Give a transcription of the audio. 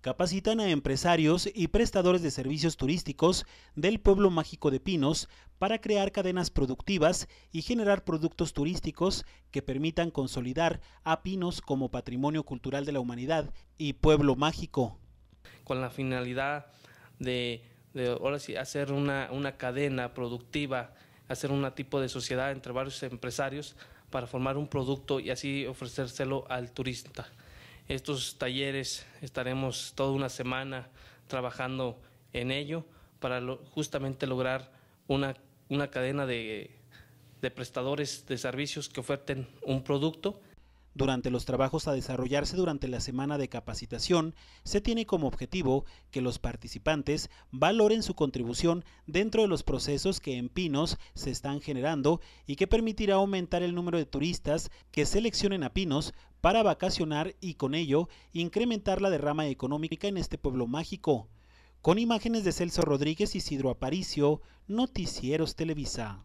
capacitan a empresarios y prestadores de servicios turísticos del pueblo mágico de Pinos para crear cadenas productivas y generar productos turísticos que permitan consolidar a Pinos como patrimonio cultural de la humanidad y pueblo mágico. Con la finalidad de, ahora sí, hacer una, una cadena productiva, hacer un tipo de sociedad entre varios empresarios para formar un producto y así ofrecérselo al turista. Estos talleres estaremos toda una semana trabajando en ello para justamente lograr una, una cadena de, de prestadores de servicios que oferten un producto durante los trabajos a desarrollarse durante la semana de capacitación, se tiene como objetivo que los participantes valoren su contribución dentro de los procesos que en Pinos se están generando y que permitirá aumentar el número de turistas que seleccionen a Pinos para vacacionar y con ello incrementar la derrama económica en este pueblo mágico. Con imágenes de Celso Rodríguez y Isidro Aparicio, Noticieros Televisa.